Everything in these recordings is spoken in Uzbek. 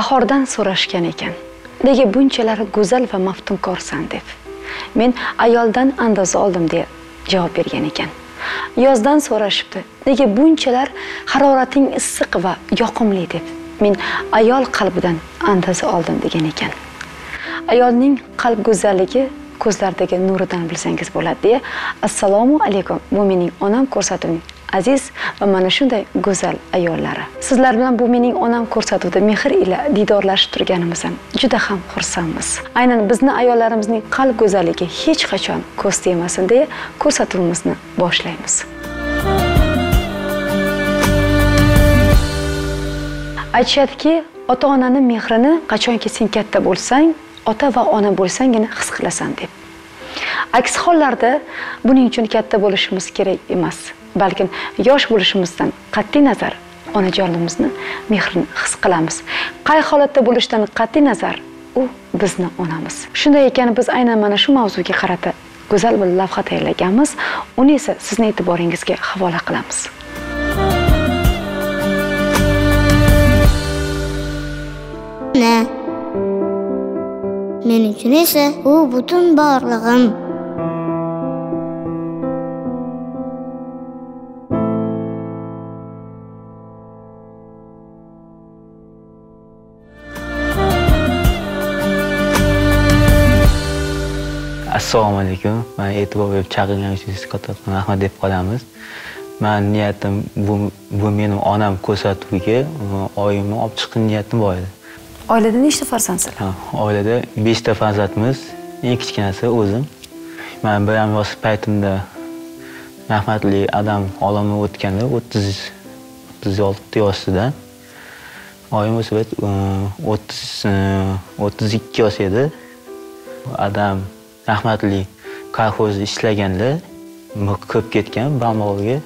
bahordan so'rashgan ekan. Nega bunchalar go'zal va maftunkorsan deb. Men ayoldan andoza oldim deya javob bergan ekan. Yozdan so'rashibdi nega bunchalar harorating issiq va yoqimli deb. Men ayol qalbidan andoza oldim degan ekan. Ayolning qalb go'zalligi ko'zlaridagi nuridan bilsangiz bo'ladi deya assalomu alaykum bu mening onam ko'rsatuvining aziz va mana shunday go'zal ayollari. Sizlar bilan bu mening onam ko'rsatuvida mehr ila diydorlashib turganimizdan juda ham xursandmiz. Aynan bizni ayollarimizning qalb go'zalligi hech qachon ko'z tegmasin deya ko'rsatuvimizni boshlaymiz. Aytishadiki ota onani mehrini qachonki sen katta bo'lsang ota va ona bo'lsanggina his qilasan deb. Aks hollarda buning uchun katta bo'lishimiz kerak emas. Balkim yosh bo'lishimizdan qat'iy nazar onajonimizni mehrini his qilamiz. Qay holatda bo'lishidan qat'iy nazar u bizni onamiz. Shunday ekan biz aynan mana shu mavzuga qarata go'zal bir lavha tayyorlaganmiz uni esa sizni e'tiboringizga havola qilamiz. Men uchun esa u butun borlig'im. Assalomu alaykum. Man e'tibor berib chaqirganingiz uchun sizga kattakon rahmat deb qolamiz. Man niyatim bu bu meni onam ko'rsatuviga oyimni olib chiqishni niyatim bor edi. Oilada nechta farzandsizlar oilada beshta farzandmiz. Eng kichkinasi o'zim. Man biram yosh paytimda rahmatli adam olamdan o'tganda o'ttiz o'ttiz olti yoshida oyim o'sha payt o'ttiz o'ttiz ikki yosh edi. Adam rahmatli kolxozda ishlaganda miq qilib ketgan barmog'iga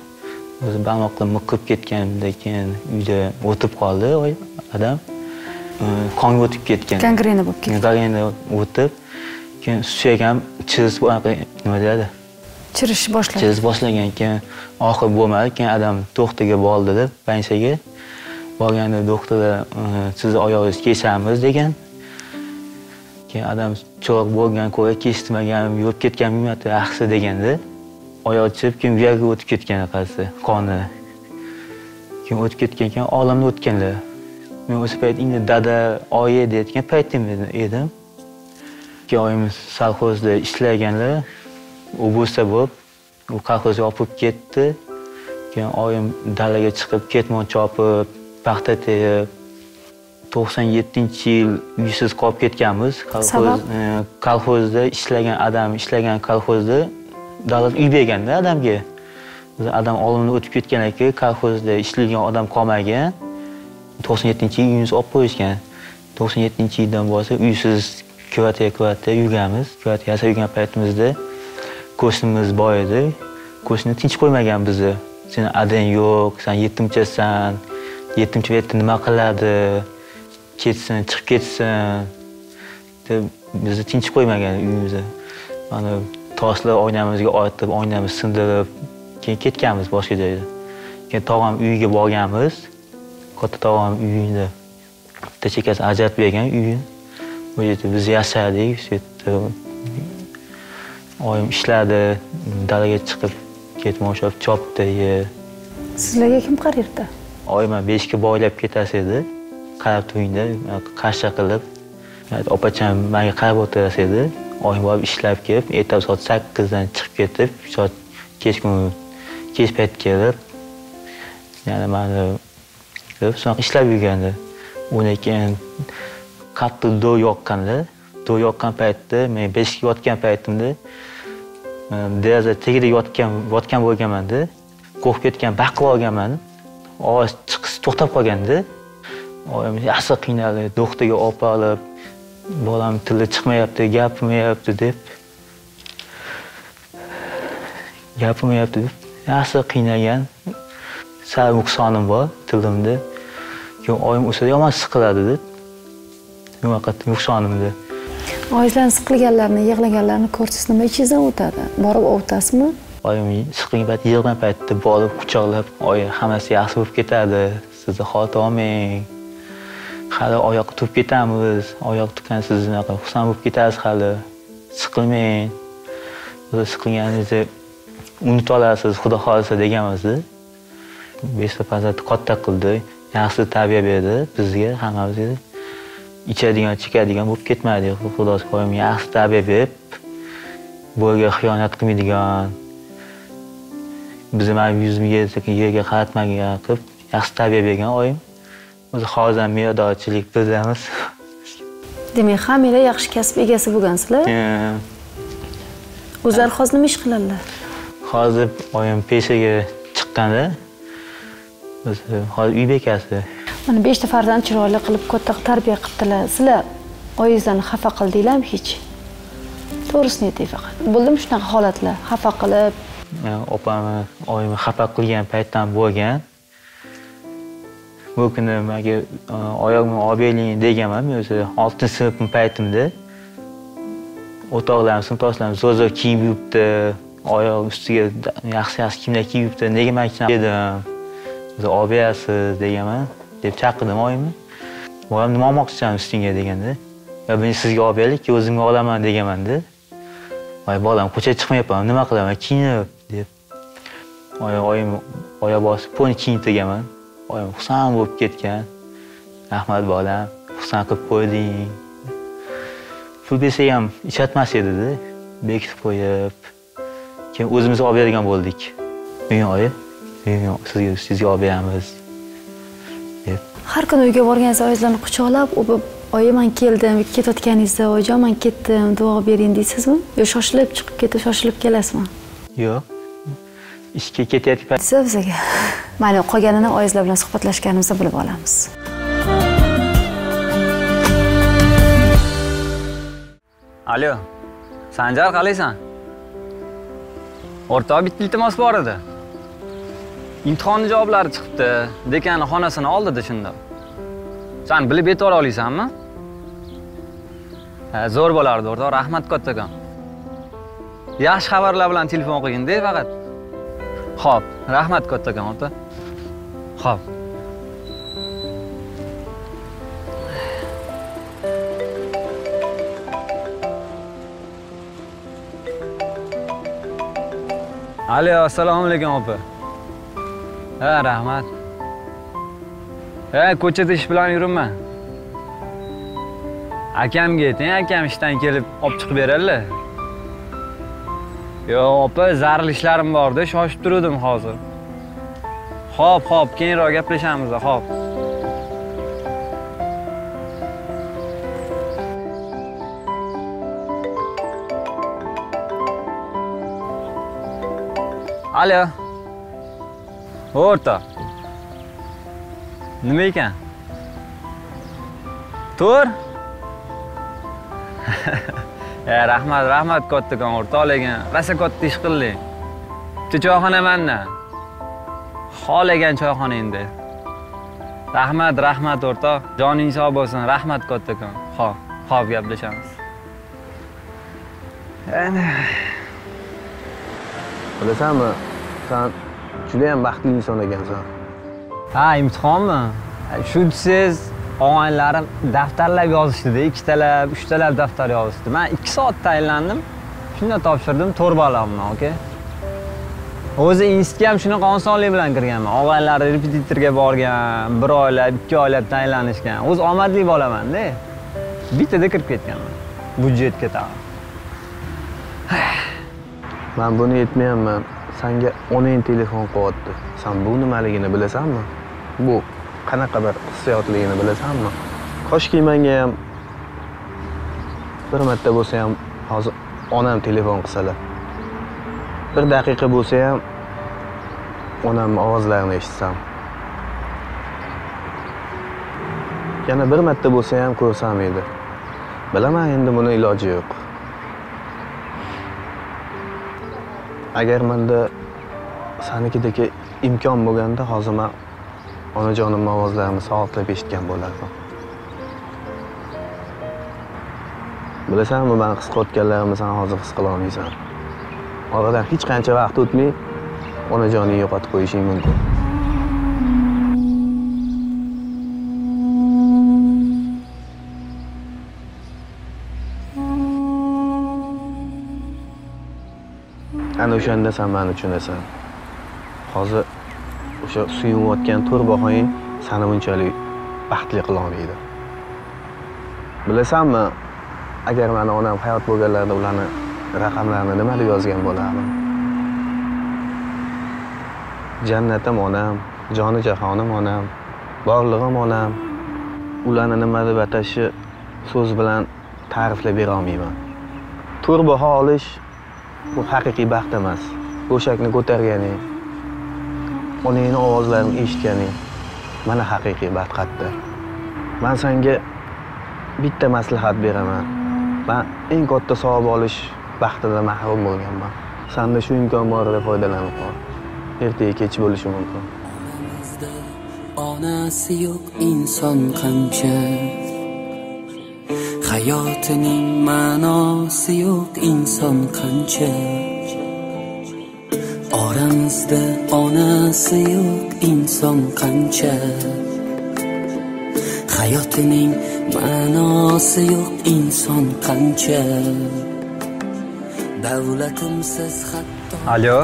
o'zi barmoqda miq qilib ketgandan keyin uyda o'tib qoldi E, qonga o'tib ketgan. Gangrena bo'lib ketdi. Gangrena o'tib keyin suyak ham bunaqa nima deyadi? Chirish boshladi. Chizish boshlagan keyin oxiri bo'lmadi keyin adam doktorga boldida больницаga borganda doktorlar sizni oyog'ingizni kesamiz degan keyin adam cho'g' bo'lgan ko'ra kestirmagan yurib ketgan bilmayapti yaxshi deganda oyoq chirib keyin buyog'iga o'tib ketgan qasi qoni. Keyin o'tib ketgan ekan olamdan o'tganlar. Men o'sha payt endi dada oyi deyotgan paytim edim. Keyin oyim sovxozda ishlaganlar u bo'lsa bo'lib u kolxozga olib bo'lib ketdi. Keyin oyim dalaga chiqib ketmon chopib paxta terib to'qson yettinchi yil uysiz qolib ketganmiz. Kolxoz e, kolxozda ishlagan adam ishlagan kolxozda davlat uy berganda adamga. Adam olamdan o'tib ketgandan keyin kolxozda ishlaydigan odam qolmagan. to'qson yettinchi yil uyimizni olib qo'yishgan to'qson yettinchi yildan boshlab uysiz kvartira kvartira yurganmiz. Kvartira yasab yurgan paytimizda qo'shnimiz bor edi. Qo'shni tinch qo'ymagan bizni seni adang yo'q san yetimchasan yetimcha bu yerda nima qiladi ketsin chiqib ketsin. Deb bizni tinch qo'ymagan uyimizda. Mana toshlar oynamizga otib oynamizni sindirib keyin ketganmiz boshqa joyga keyin tog'am uyiga borganmiz. Katta tog'am uyida bitta chekkasi ajratib bergan uyini bu yerda biz yashadik shu yerda oyim ishladi dalaga chiqib ketmon ushlab chopdi sizlarga kim qarayapti? Oyim beshikka boylab ketasi edi qarab turingda qarshi qilib opacham manga qarab o'tirasi edi oyim borib ishlab kelib ertalab soat sakkizdan chiqib ketib soat kechqurun kech payt kelib yana mani qilib ishlab yurgandi. Undan keyin qattiq do'l yoqqanda do'l yoqqan paytda men beshikka yotgan paytimda deraza tagida yotgan yotgan bo'lganmanda qo'rqib ketgan baqirib olganman. Ovoz chiqish to'xtab qolganda oyim yaxshi qiynalib doktorga olib borib bolam tili chiqmayapti gapirmayapti deb. Gapirmayapti deb. Yaxshi qiynalgan sal nuqsonim bor tilimda. Keyin oyim o'sha yomon siqiladi bunaqa nuqsonimda. Oyingizlarni siqilganlarini yig'laganlarini ko'rsangiz nima ichingizdan o'tadi? Borib ovutasizmi oyim siqilgan payt yig'lagan paytda borib quchoqlab oyi hammasi yaxshi bo'lib ketadi. Sizni xotirmang hali oyoqqa turib ketamiz oyoq siz unaqa xursand bo'lib ketasiz hali. Siqilmang. Siqilganingizni unuta olasiz xudo xohlasa deganmizda. Beshta farzandni katta qildi. Yaxshi tarbiya berdi bizga hammamizga. Ichadigan chekadigan bo'lib ketmadik xudo xohlasa yaxshi tarbiya berib bo'yga xiyonat qilmaydigan. Bizni mana yuzimga yerga qaratmagan qilib yaxshi tarbiya bergan oyim. O'zi hozir ham me'dorchilik bizdamiz demak hammanglar yaxshi kasb egasi bo'lgansizlar. O'zlari hozir nima ish qiladilar hozir oyim pensiyaga chiqqanda o'zi hozir uy bekasi mana beshta farzand chiroyli qilib katta tarbiya qilibdilar. Sizlar oyingizlarni xafa qildinglarmi hech. To'g'risini ayting faqat. Bo'ldimi shunaqa holatlar? Xafa qilib? Opamni oyimni xafa qilgan paytdan bo'lgan bu kuni manga e, oyog'imni olib beringlar deganman men o'zi oltinchi sinfni paytimda. O'rtoqlarim sinfdoshlarim zo'r zo'r kiyim yuvibdi oyoq ustiga yaxshi yaxshi kiyimlar kiyib yuribdi. Nega man dedim o'zi olib berasiz deganman deb chaqirdim oyimni. Bolam nima olmoqchisan ustingga deganda yo men sizga olib beraylikki o'zimga olaman deganmanda voy bolam ko'chaga chiqmayapman nima qilaman kiyinib deb. Oyim oyoq bosib poni kiyinib deganman oyim xursand bo'lib ketgan. Rahmat bolam xursand qilib qo'yding. Pul bersak ham ishlatmas edida bekitib qo'yib keyin o'zimiz olib beradigan bo'ldik. Buyuk oyi? Sizga sizga olib beramiz. Deb. Har kuni uyga borganingizda oyingizlarni quchoqlab o'pib oyi man keldim ketayotganingizda oyijon man ketdim duo bering deysizmi? Yo shoshilib chiqib ketib shoshilib kelasizmi? Yo'q. Ishga ketayotgan desa bizaga mayli qolganini oyizlar bilan suhbatlashganimizda bilib olamiz. Alo sanjar qalaysan o'rtoq bitta iltimos bor edi. Imtihonni javoblari chiqibdi dekanni xonasini oldida shundoq. San bilib e'tibor olasanmi ha zo'r bo'lardi o'rtoq rahmat kattakon yaxshi xabarlar bilan telefon qilgin-da faqat. Ho'p rahmat kattakon o'rtoq. Ho'p alo assalomu alaykum opa. Ha rahmat. Ha ko'chada ish bilan yuribman. Akamga ayting akam ishdan kelib olib chiqib beradilar. Yo'q opa zarur ishlarim borda shoshib turuvdim hozir. Xo'p, xo'p, keyinroq gaplashamiz xo'p. alo O'rta. nima ekan Tur. e rahmat rahmat kattakon o'rtoq lekin rosa katta ish qilding bitta choyxona manda xohlagan choyxona endi rahmat rahmat o'rtoq. Joning sog' bo'lsin. Rahmat kattakon ho'p ho'p gaplashamiz. Bilasanmi san judayam baxtli inson ekansan ha imtihonmi? Shu desangiz og'aynilarim daftarlab yozishdida ikkitalab uchtalab daftar yozishdi man ikki soat tayinlandim shunda topshirdim to'rt baloqni aka o'zi institutga ham shunaqa osonlik bilan kirganman. Og'aynlari repetitorga borgan bir oylab ikki oylab tayinlanishgan o'zi omadli bolamanda. Bittada kirib ketganman. Byudjetga tag'in man buni aytmayapman. Sanga onang telefon qilyapti san bu nimaligini bilasanmi? Bu qanaqa bir hissiyotligini bilasanmi? Koshki manga ham bir marta bo'lsa ham hozir onam telefon qilsalar. Bir daqiqa bo'lsa ham onamni ovozlarini eshitsam. Yana bir marta bo'lsa ham ko'rsam edi. Bilaman endi buni iloji yo'q. Agar manda sanikidagi imkon bo'lganda hozir man onajonimni ovozlarini soatlab eshitgan bo'lardim. Bilasanmi man his qilayotganlarimni san hozir his qilolmaysan oradan hech qancha vaqt o'tmay onajoningni yo'qotib qo'yishing mumkin. Ana o'shanda san mani tushunasan. Hozir o'sha suyunayotgan to'r bohoying sani bunchalik baxtli qilolmaydi. Bilasanmi agar mani onam hayot bo'lganlarida ularni raqamlarini nima deb yozgan bo'lardim? Jannatim onam joni jahonim onam borlig'im onam. Ularni nima deb atashni so'z bilan ta'riflab bera olmayman. To'rt baho olish bu haqiqiy baxt emas. Go'shakni ko'targaning onangni ovozlarini eshitganing mana haqiqiy baxt qatta man senga bitta maslahat beraman. Man eng katta savob olish baxtidan mahrum bo'lganman. Sanda shu imkon borida foydalanib qol. Ertaga kech bo'lishi mumkin. Onasi yo'q inson qancha hayotining ma'nosi yo'q inson qancha oramizda onasi yo'q inson qancha hayotining ma'nosi yo'q inson qancha davlatimsiz hatto Alo.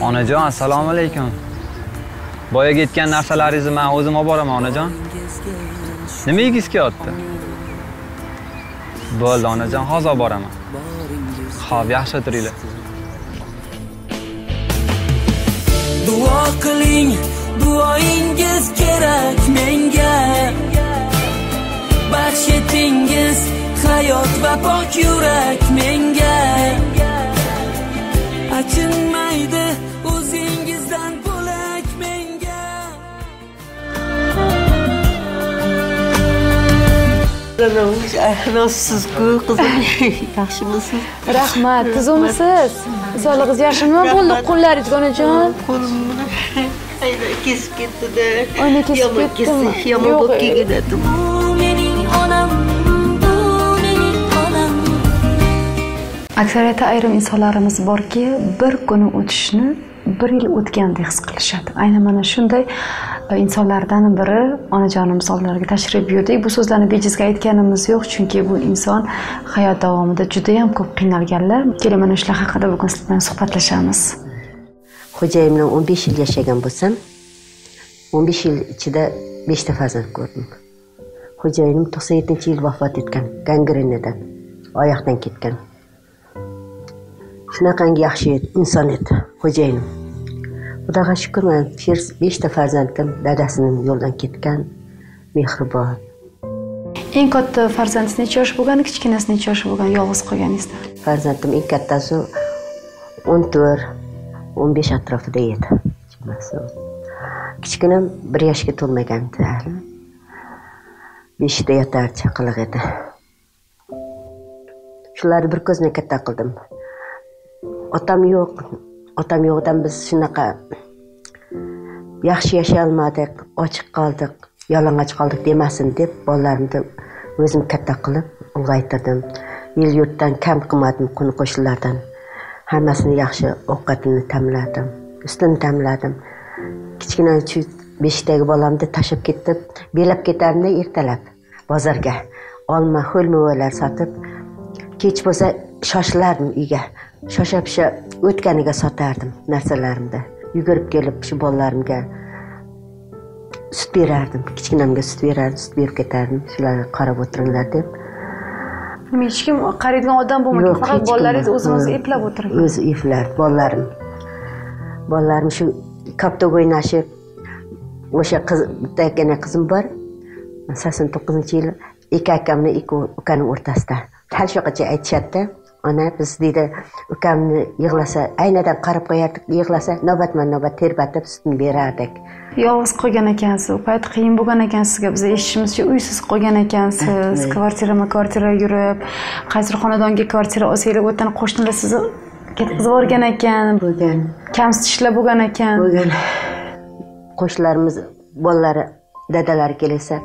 Onajon, assalomu alaykum. Boyaga aytgan narsalaringizni men o'zim olib boraman, onajon. Nima yegiz kelyapti? Bo'ldi, onajon, hozir olib boraman. Xo'p, yaxshi o'tiringlar. duo qiling duoyingiz kerak menga baxsh etingiz hayot va pok yurak menga. Achinmaydi o'zingizdan bo'lak menga. Nasılsınız-ku kızım? Yaxshimisiz? rahmat. Tuzukmisiz sog'lig'ingiz yaxshimi? Bo'ldi qo'llaringiz onajon Qo'lim kesib ketdi-da. Oyna kesib Yomon ketdimi? kesib, yomon bo'lib e- kelgan aksariyati ayrim insonlarimiz borki bir kuni o'tishni bir yil o'tgandek his qilishadi. Aynan mana shunday e, insonlardan biri onajonimiz oldilariga tashrif buyurdik. Bu so'zlarni bejizga aytganimiz yo'q chunki bu inson hayot davomida judayam ko'p qiynalganlar. Keling mana shular haqida bugun siz bilan suhbatlashamiz. Xo'jayin bilan 15 yil yashagan bo'lsam 15 yil ichida 5 ta farzand ko'rdim. Xo'jayinim 97 yil vafot etgan gangrenadan oyoqdan ketgan. Shunaqangi yaxshi inson edi xo'jayinim xudoga shukur man 5 ta farzandim dadasini yo'ldan ketgan mehribon. Eng katta farzandingiz necha yosh bo'lgan kichkinasi necha yosh bo'lgan yolg'iz qolganingizda? Farzandim eng kattasi 14 15 atrofida edi. Kichkinam bir yoshga to'lmagandi. Hali beshikda yotardi chaqaloq edi. Shularni bir ko'zdan katta qildim otam yo'q. Otam yo'qdan biz shunaqa yaxshi yashay olmadik ochiq qoldik yalang'och qoldik demasin deb bolalarimni o'zim katta qilib ulg'aytirdim. El yurtdan kam qilmadim qo'ni qo'shnilardan hammasini yaxshi ovqatini ta'minladim ustini ta'minladim kichkina shu beshikdagi bolamni tashlab ketib belab ketardim ertalab bozorga. Olma ho'l mevalar sotib kech bo'lsa shoshilardim uyga. Shosha pisha o'tganiga sotardim narsalarimni. Yugurib kelib shu bolalarimga sut berardim kichkinamga sut berardim sut berib ketardim. Shularga qarab o'tiringlar deb. Hech kim qaraydigan odam bo'lmagan faqat bolalaringiz yo'q. o'zini o'zi Ha. eplab o'tirgan o'zi iflar bolalarim. Bolalarim shu koptok o'ynashib o'sha qiz bittagina qizim bor. Sakson to'qqizinchi yil ikki akamni ikki ukani o'rtasida. Hali shunaqa aytishadida ona biz deydi. Ukamni yig'lasa aynadan qarab qo'yardik yig'lasa navbatma navbat terbatib sutini berardik. Yolg'iz qolgan ekansiz u payt qiyin bo'lgan ekan sizga biz eshitishimizcha uysiz qolgan ekansiz. Kvartirama kvartira yurib qaysidir xonadonga kvartira olsanglar u yerdan qo'shnilar sizni ketkazib yuborgan ekan. Bo'lgan. Kamsitishlar bo'lgan ekan. Bo'lgan. Qo'shnilarimiz bolalari dadalari kelsa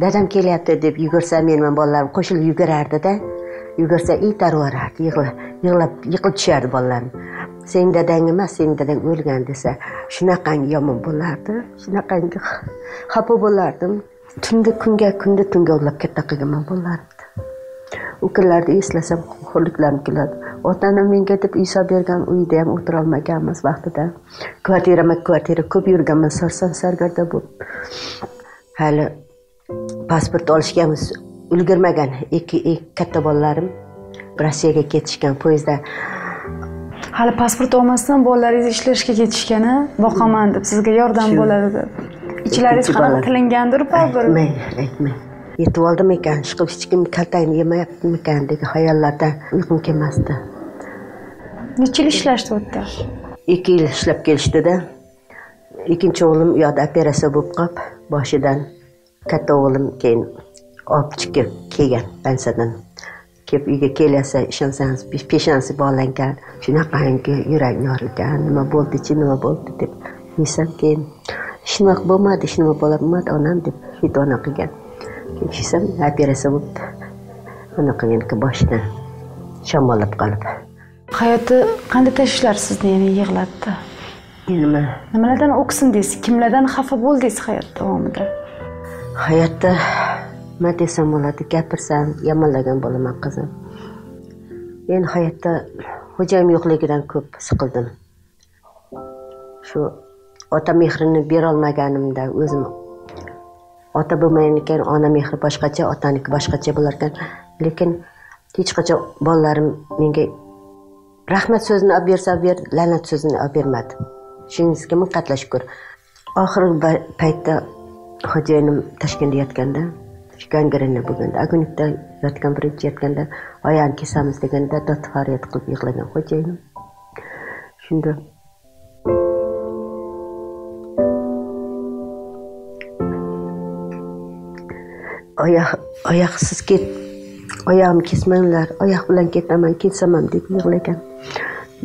dadam kelyapti deb yugursa men bilan bolalarim qo'shilib yugurardida yugursa itarib yig'lab yig'lab yiqilib tushardi bolalarim. Sen dadang emas sen dadang o'lgan desa shunaqangi yomon bo'lardi shunaqangi xafa bo'lardim. Tunda kunga kunda tunga uxlab katta qilganman bolalarimni. U kunlarni eslasam xo'rliklarim keladi. Ota onam menga deb uy bergan uyda ham o'tirolmaganmiz vaqtida. Kvartirama kvartira ko'p yurganman sarson sargarda bo'lib. Hali pasport olishgamiz ulgurmagan ikki katta bolalarim rossiyaga ketishgan poyezdda. Hali pasport olmasdan bolalaringiz ishlashga ketishgani boqaman deb sizga yordam bo'ladi deb. Ichlaringiz qanaqa bola. qilingandir baribir aytmang aytmang yetib oldim ekan shu hech kim kaltagini yemayaptimikan degan xayollardan uyqum kelmasdi. Necha yil ishlashdi u yerda? Ikki yil ishlab kelishdida ikkinchi o'g'lim u yoqda operatsiya bo'lib qolib boshidan katta o'g'lim keyin olib chiqib kelgan bansadan kelib uyga kelyapsa ishonsangiz pe- peshonasi bog'langan shunaqangi yurak yorilgan nima bo'ldichi nima bo'ldi deb desam keyin hech nima bo'lmadi hech nima bo'lmadi onam deb fitona qilgan. Keyin tushsam operatsiya bo'libdi anaqangi boshidan shamollab qolib. Hayotda qanday tashvishlar sizni yana yig'latdi? Nima? Nimalardan o'ksindingiz kimlardan xafa bo'ldingiz hayot davomida? Hayotda nima desam bo'ladi gapirsam yomonlagan bo'laman qizim. Men hayotda xo'jayim yo'qligidan ko'p siqildim. Shu ota mehrini berolmaganimda o'zim ota bo'lmagan ekan ona mehri boshqacha otaniki boshqacha bo'lar ekan. Lekin hech qachon bolalarim menga rahmat so'zini olib bersa olib ber la'nat so'zini olib bermadi. Shuningizga ming qatla shukur oxirgi paytda xo'jayinim toshkentda yotganda gangrena bo'lganda agunikda yotgan birinchi yotganda oyog'ini kesamiz deganda dod faryod qilib yig'lagan xo'jayinim shunda oyoq oyoqsiz ket oyog'imni kesmanglar oyoq bilan ketaman ketsam ham deb yig'lagan.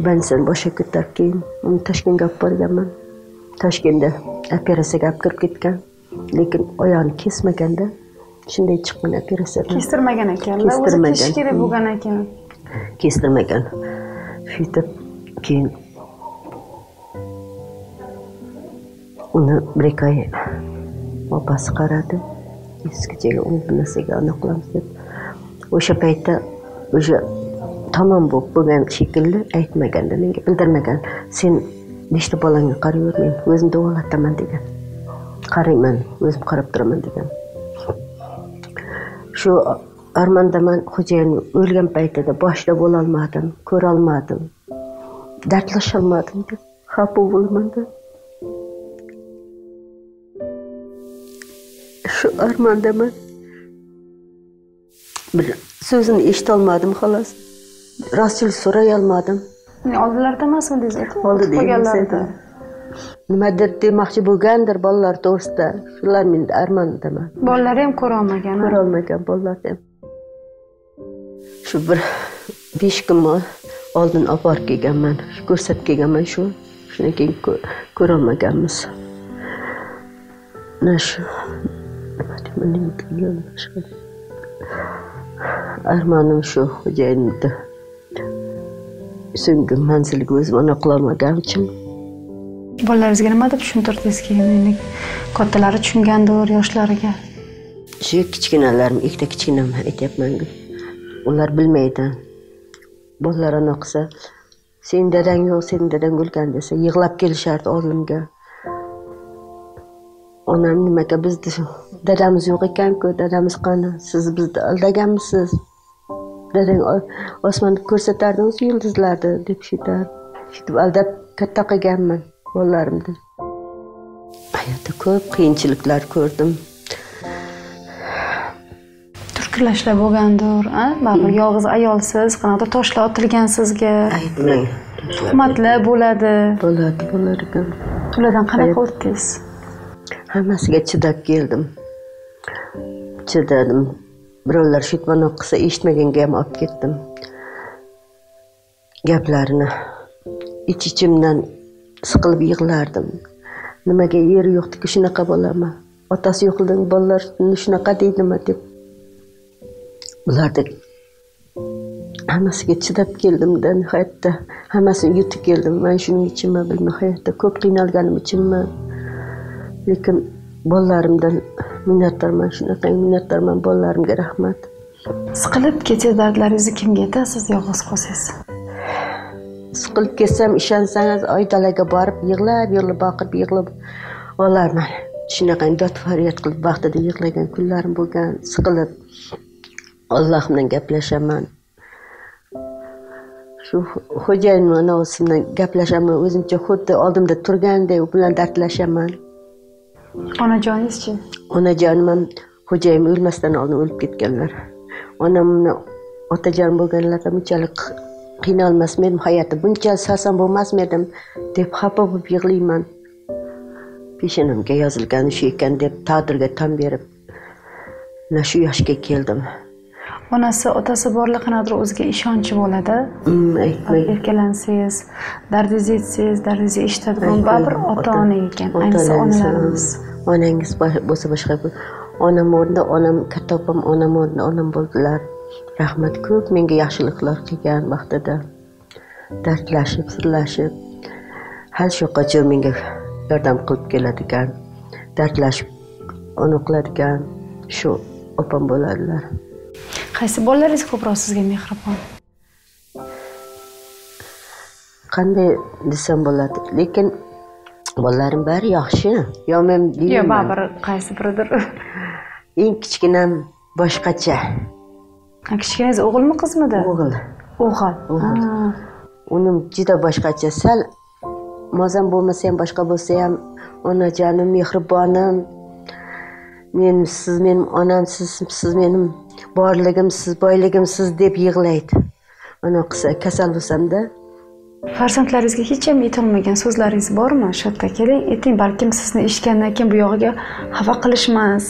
Bansan boshqa ko'tarib keyin uni toshkentga olib borganman. Toshkentda operatsiyaga olib kirib ketgan lekin oyog'ini kesmaganda shunday chiqqan operatsiyadan kestirmagan o'zi Kestirmagan. kesish kerak bo'lgan ekan kestirmagan shuytib keyin uni bir ikki oy opasi qaradi eskichaga u bir narsaga anaqa qilamiz deb o'sha paytda o'sha tamom bo'lib bo'lgan shekilli aytmaganda menga bildirmagan sen nechta bolangga qarayver men o'zim davolataman degan qarayman o'zim qarab turaman degan shu armondaman xo'jayin o'lgan paytida boshida bo'lolmadim ko'rolmadim dardlasholmadim deb xafa bo'laman deb shu armondaman bir so'zini eshitolmadim xolos rostchilik so'ray olmadim. Oldilarida emasmidingiz? Oldida nimadir demoqchi bo'lgandir bolalar to'g'risida. Shular meni armondaman. Bolalari ham ko'rolmagan ko'rolmagan bolalarni ham. Shu bir besh kun oldin olib borib kelganman ko'rsatib kelganman shu shundan keyin ko- ko'rolmaganmiz. Mana shu nima deyman, armonim shu xo'jayinni so'nggi manzilga o'zim anaqa qilolmaganim uchun bolalaringizga nima deb tushuntirdingiz keyin? Endi kattalari tushungandir yoshlariga. Shu kichkinalarim ikkita kichkinam aytyapmanku. Ular bilmaydi. Bolalar anaqa qilsa sen dadang yo'q sen dadang o'lgan desa yig'lab kelishardi oldimga. Onam nimaga bizni dadamiz yo'q ekanku dadamiz qani? Siz bizni aldaganmisiz dadang osmonni ko'rsatardi yulduzlarni? deb shu aldab katta qilganman. Bolalarimni hayotda ko'p qiyinchiliklar ko'rdim. Turkilashlar bo'lgandir baribir yolg'iz ayolsiz qanaqadir toshlar otilgan sizga? Aytmang tuhmatlar bo'ladi. Bo'ladi bo'lar ekan ulardan qanaqa o'tdingiz? Hammasiga chidab keldim. Chidadim. Birovlar shutmanoq qilsa eshitmaganga ham olib ketdim. Gaplarini ich ichimdan siqilib yig'lardim. Nimaga yeri yo'qdiki shunaqa bo'laman? Otasi yo'qligidan bolalar shunaqa deydimi deb. Ularni hammasiga chidab keldimda nihoyatda. Hammasini yutib keldim. Man shuning uchunmi bilmay hayotda ko'p qiynalganim uchunmi lekin bolalarimdan minnatdorman shunaqa minnatdorman bolalarimga rahmat. Siqilib kecha dardlaringizni kimga aytasiz yolg'iz qolsangiz? Siqilib ketsam ishonsangiz oy dalaga borib yig'lab yig'lab baqirib yig'lab olarman. Shunaqa dod faryod qilib vaqtida yig'lagan kunlarim bo'lgan siqilib alloh bilan gaplashaman. Shu xo'jayin anavisi bilan gaplashaman o'zimcha xuddi oldimda turgandek u bilan dardlashaman. Onajoningizchi onajonim ham xo'jayim o'lmasdan oldin o'lib ketganlar. Onamni otajon bo'lganlarida bunchalik qiynalmasman edim hayotda buncha sarson bo'lmasman edim deb xafa bo'lib yig'layman. Peshonamga yozilgani shu ekan deb taqdirga tan berib mana shu yoshga keldim. Onasi otasi borliqnidir o'ziga ishonchi bo'ladi. Mm, erkalansangiz dardingizni aytsangiz dardingizni Aytmang. baribir ota ona ekan ayniqsa onalarimiz. Onangiz bo- bo'lsa boshqa onam o'rnida onam katta opam onam o'rnida onam bo'ldilar rahmat ko'p menga yaxshiliklar qilgan vaqtida. Dardlashib sirlashib hal shu yoqqa menga yordam qilib keladigan dardlashib ona qiladigan shu opam bo'ladilar. Qaysi bolalaringiz ko'proq sizga mehribon? Qanday desam bo'ladi lekin bolalarim bari yaxshi. Yomon yo'q deyman. baribir qaysi biridir. Eng kichkinam boshqacha. Ha, kichkinangiz o'g'ilmi qizmidi? O'g'il. O'g'il. O'g'il. Uni juda boshqacha. Sal mozam bo'lmasa ham boshqa bo'lsa ham onajonim mehribonim men siz menim onam siz siz menim borligim siz boyligim siz deb yig'laydi. Ana kasal bo'lsamda farzandlaringizga hech ham aytolmagan so'zlaringiz bormi? Shu yerda keling ayting balkim sizni eshitgandan keyin bu yog'iga xafa qilishmas.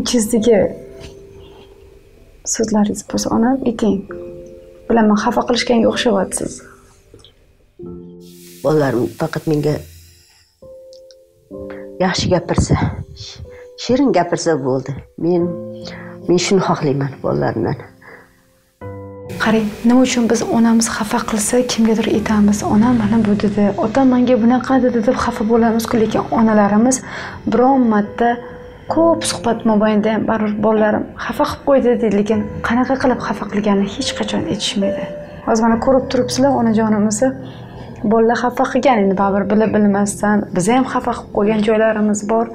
Ichingizdagi so'zlaringiz bo'lsa onam ayting bilaman xafa qilishganga o'xshayapsiz bolalarim faqat menga yaxshi gapirsa shirin gapirsa bo'ldi. Men men shuni xohlayman bolalarimdan qarang nima uchun biz onamiz xafa qilsa kimgadir aytamiz onam mana bu dedi. Otam menga bunaqa dedi deb xafa bo'lamizku lekin onalarimiz biron marta ko'p suhbat mobaynida ham baribir bolalarim xafa qilib qo'ydi deydi lekin qanaqa qilib xafa qilganini hech qachon aytishmaydi hozir mana ko'rib turibsizlar onajonimizni bolalar xafa qilgan endi baribir bilib bilmasdan bizni ham xafa qilib qo'ygan joylarimiz bor.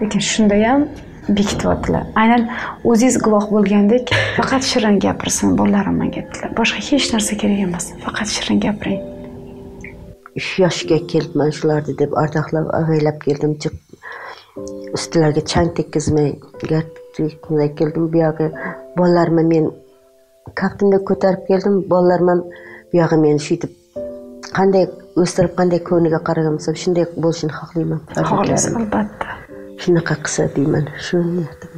Lekin shunda ham bekityaptilar aynan o'zingiz guvoh bo'lgandek faqat shirin gapirsin bolalarim menga dedilar boshqa hech narsa kerak emas faqat shirin gapiring. Shu yoshga kelibman shularni deb ardoqlab avaylab keldim. Chiq ustilariga chang tekkizmay qilay keldim. Buyog'i bolalarimni men kaftimda ko'tarib keldim. Bolalarim ham buyog'i meni shu qanday o'stirib qanday ko'ngliga qaragan bo'lsam shunday bo'lishini xohlayman. Xohlaysiz albatta. Shunaqa qilsa deyman shu niyatim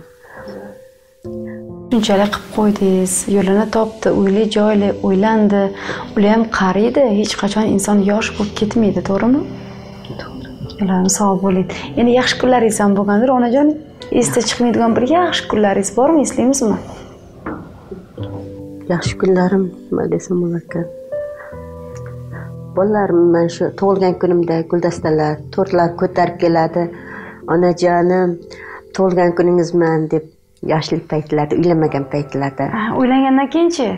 shunchalik qilib qo'ydingiz. Yo'lini topdi uyli joyli uylandi ular ham qariydi hech qachon inson yosh bo'lib ketmaydi to'g'rimi Allohim sog' bo'ling endi yaxshi kunlaringiz ham bo'lgandir onajon esda chiqmaydigan bir yaxshi kunlaringiz bormi eslaymizmi? Yaxshi kunlarim nima desam bo'larkan bolalarim mana shu tug'ilgan kunimda guldastalar tortlar ko'tarib keladi. Onajonim tug'ilgan kuningizman deb yoshlik paytlarida uylanmagan paytlarda. Uylangandan keyinchi?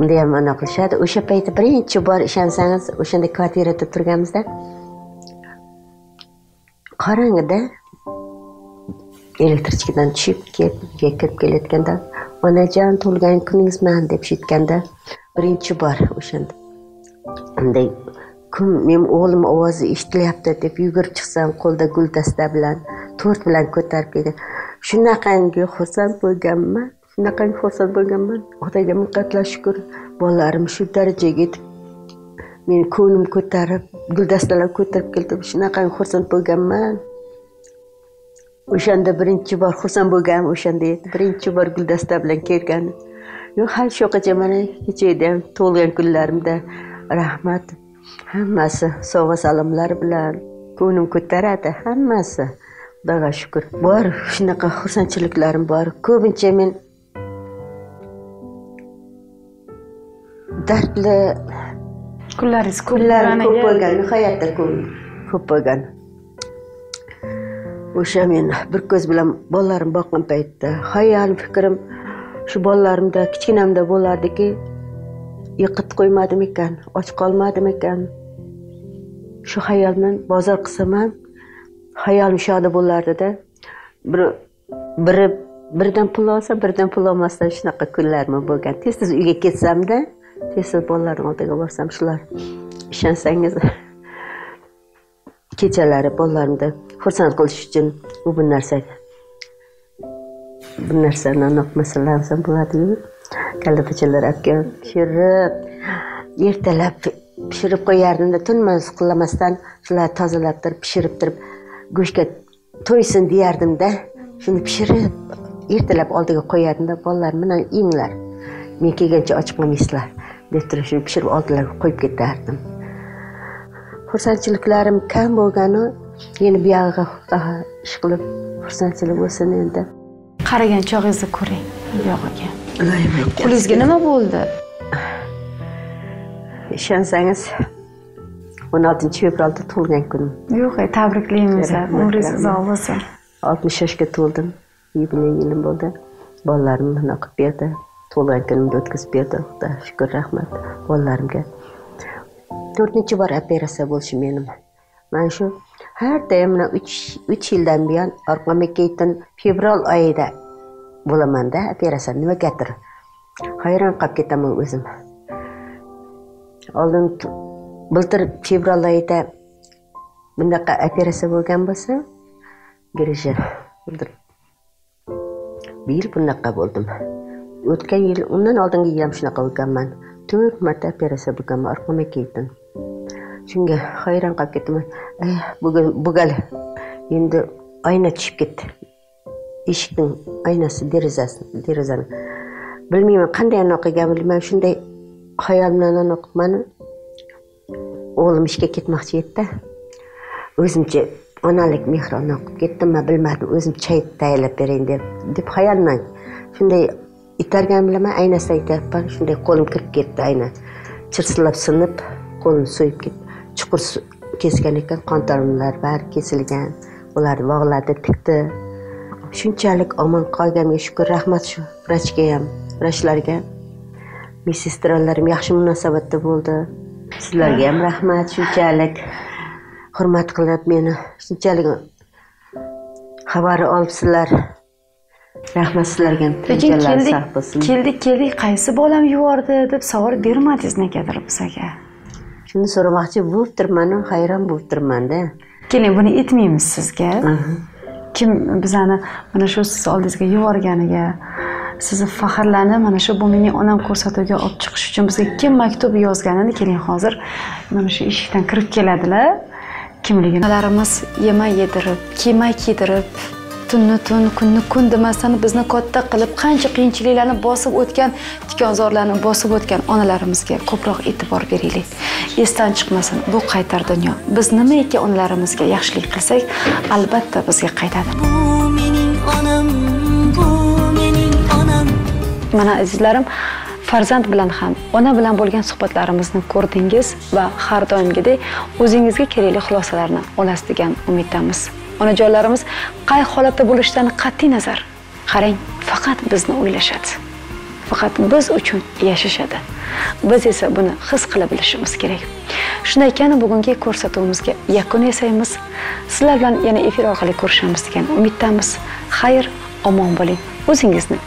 Unda ham anaqa qilishadi. O'sha payti birinchi bor ishonsangiz o'shanda kvartirada turganmizda qorong'ida elektrichkadan tushib kelib uyga kirib kelayotganda onajon tug'ilgan kuningizman deb shu birinchi bor o'shanda unday kun men o'g'lim ovozi eshitilyapti deb yugurib chiqsam qo'lida guldasta bilan to'rt bilan ko'tarib kelgan. Shunaqangi xursand bo'lganman shunaqangi xursand bo'lganman xudoga ming qatla shukur bolalarim shu darajaga yetib meni ko'nglim ko'tarib guldastalar ko'tarib keltirib shunaqangi xursand bo'lganman. O'shanda birinchi bor xursand bo'lganim o'shanda edi. Birinchi bor guldasta bilan kelganim. Yo'q hali shunaqa mana kechagida ham tug'ilgan kunlarimda rahmat. Hammasi sovg'a salomlar bilan ko'nglim ko'taradi hammasi. Xudoga shukur bor shunaqa xursandchiliklarim bor. Ko'pincha men dardli kunlaringiz ko'p kunlarim ko'p bo'lgan nihoyatda ko'p ko'p bo'lgan. O'sha men bir ko'z bilan bolalarim boqqan paytda hayolim fikrim shu bolalarimda kichkinamda bo'lardiki yiqitib qo'ymadim ekan och qolmadim ekan. Shu xayol bilan bozor qilsam ham xayolim shoda bo'lardida bir biri birdan pul olsa birdan pul olmasdan shunaqa kunlarim bo'lgan. Tez tez uyga ketsamda tez tez bolalarni oldiga borsam shular ishonsangiz kechalari bolalarimni xursand qilish uchun u bir narsa bir narsani unoqmasalansam bo'ladiyu. Kallatachalar olib pishirib ertalab pishirib qo'yardimda tunman uxlamasdan shularni tozalab turib pishirib turib go'shtga to'ysin deyardimda shuni pishirib ertalab oldiga qo'yardimda bolalar mana yenglar. Men kelguncha och qolmaysizlar deb turib shuni pishirib oldilariga qo'yib ketardim. Xursandchiliklarim kam bo'lgani yana buyog'iga ish qilib xursandchilik bo'lsin endi. Qaragan chog'ingizni ko'ring buyog'iga qo'lingizga nima bo'ldi? Ishonsangiz o'n oltinchi fevralda tug'ilgan kunim. Yo'q e, tabriklaymiz umringiz uzoq bo'lsin. Oltmish yoshga to'ldim yubiley yilim bo'ldi. Bolalarim mana qilib berdi tug'ilgan kunimni o'tkazib berdi. Xudo shukur rahmat bolalarimga. To'rtinchi bor operatsiya bo'lishi menim. Mana shu har doim mana uch uch yildan buyon orqamga keyin fevral oyida bo'lamanda operatsiya nimagadir hayron qolib ketaman o'zim. Oldin t- былтыр fevral oyida bunaqa operatsiya bo'lgan bo'lsa grija bir yil bunaqa bo'ldim. O'tgan yil undan oldingi yil ham shunaqa bo'lganman to'rt marta operatsiya bo'lganman orqamga keyin shunga hayron qolib ketdiman "Eh, bugun bugun endi oyna tushib ketdi eshikning oynasi derazasi derazani bilmayman qanday anaqa qilganimni bilmayman shunday xayol bilan anaqa o'g'lim ishga ketmoqchi edida o'zimcha onalik mehrini o'qib ketdimmi bilmadim o'zim choy tayyorlab berayin deb deb shunday itargan bilaman aynasidan aytyapman. Shunday qo'lim kirib ketdi ayna chirsillab sinib qo'lim so'yib ketdi. Chuqur kesgan ekan qon tomirlar bari kesilgan. Ularni bog'ladi tikdi. Shunchalik omon qolganimga shukur rahmat shu vrachga ham vrachlarga. Medsestralarim yaxshi munosabatda bo'ldi. Sizlarga ham rahmat shunchalik hurmat qilib meni shunchalik xabari olibsizlar. Rahmat sizlarga. Lekin keldik keldik keldik. Qaysi bolam yubordi deb savol bermadingiz negadir bizga? Shuni so'ramoqchi bo'lib turmanu hayron bo'lib turmanda. Keling buni aytmaymiz sizga. Kim bizani mana shu siz oldingizga yuborganiga sizni faxrlanib mana shu bu mening onam ko'rsatuvga olib chiqish uchun bizga kim maktub yozganini keling hozir mana shu eshikdan kirib keladilar. Kimligini onalarimiz yemay yedirib kiymay kiydirib tunni tun kunni kun demasdan bizni katta qilib qancha qiyinchiliklarni bosib o'tgan tikonzorlarni bosib o'tgan onalarimizga ko'proq e'tibor beraylik. Esdan chiqmasin bu qaytar dunyo. Biz nimaiki onalarimizga yaxshilik qilsak albatta bizga qaytadi. Bu mening onam, bu mening onam. mana azizlarim farzand bilan ham ona bilan bo'lgan suhbatlarimizni ko'rdingiz va har doimgidek o'zingizga kerakli xulosalarni olasiz degan umiddamiz onajonlarimiz qay holatda bo'lishidan qat'iy nazar. Qarang faqat bizni o'ylashadi. Faqat biz uchun yashashadi. Biz esa buni his qila bilishimiz kerak. Shunday ekan bugungi ko'rsatuvimizga yakun yasaymiz. Sizlar bilan yana efir orqali ko'rishamiz degan umiddamiz. Xayr omon bo'ling. O'zingizni